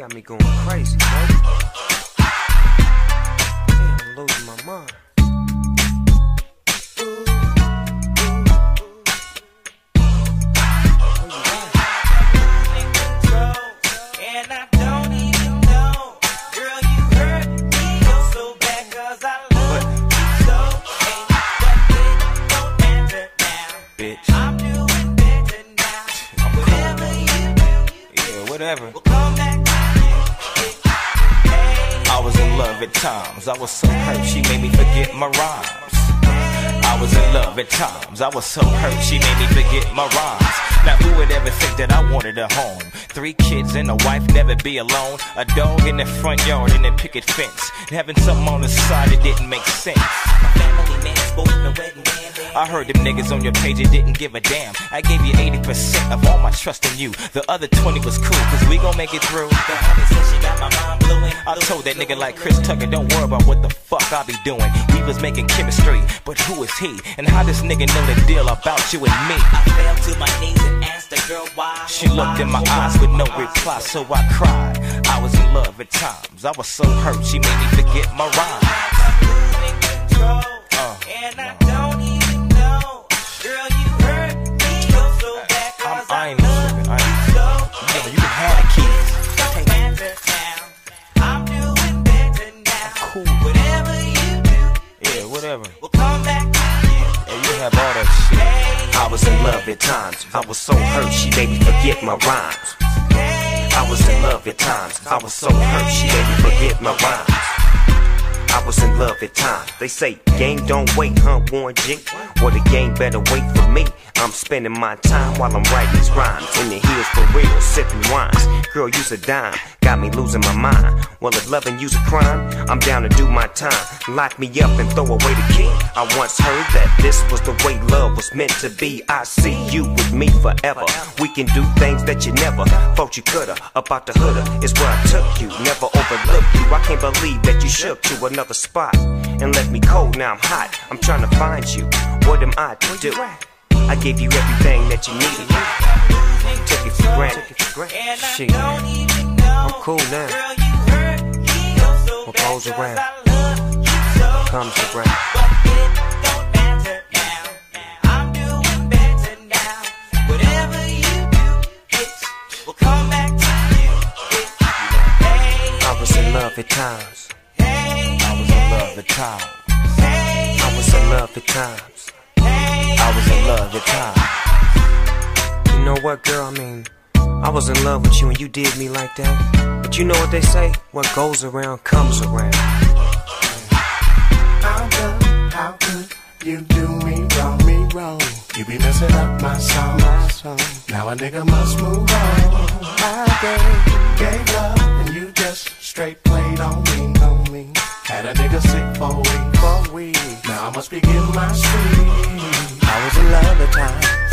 got me going crazy, baby. Whatever. I was in love at times. I was so hurt, she made me forget my rhymes. I was in love at times. I was so hurt, she made me forget my rhymes. Now who would ever think that I wanted a home? Three kids and a wife, never be alone. A dog in the front yard and a picket fence. And having something on the side that didn't make sense. I heard them niggas on your page and didn't give a damn. I gave you 80% of all my trust in you. The other 20 was cool, cause we gon' make it through. The honey said she got my mind blowing. I told that nigga like Chris Tucker, don't worry about what the fuck I be doing. We was making chemistry, but who is he? And how this nigga know the deal about you and me? I fell to my knees and asked the girl why. She looked in my eyes with no reply, so I cried. I was in love at times. I was so hurt, she made me forget my rhyme. Whatever. back to you have all that shit. I was in love at times. I was so hurt, she made me forget my rhymes. I was in love at times. I was so hurt, she made me forget my rhymes. I was in love at times. They say, game don't wait, huh, Warren G? Well, the game better wait for me. I'm spending my time while I'm writing these rhymes. In the hills for real, sipping wines. Girl, use a dime, got me losing my mind. Well, if loving you's a crime, I'm down to do my time. Lock me up and throw away the key. I once heard that this was the way love was meant to be. I see you with me forever. We can do things that you never thought you coulda. About the hood'a is where I took you. Never overlooked you. I can't believe that you shook to another spot and left me cold. Now I'm hot. I'm trying to find you. What am I to do? I gave you everything that you needed. Took it for granted. And I Shit. don't even know. I'm cool now. Girl, you hurt me oh so What goes around I love you so. Comes around. But it don't matter now. I'm doing better now. Whatever you do, it will come to you. It, I was in love at times. Love at times. I was in love at times. I was in love at times. You know what, girl? I mean, I was in love with you and you did me like that. But you know what they say? What goes around comes around. How could, how could you do me wrong, me wrong? You be messing up my song, my song. Now a nigga must move on. I gave, gave love, and you just straight played on me, on Had a nigga sick for a week, for a week. Now I must be getting my street. I was in love at times.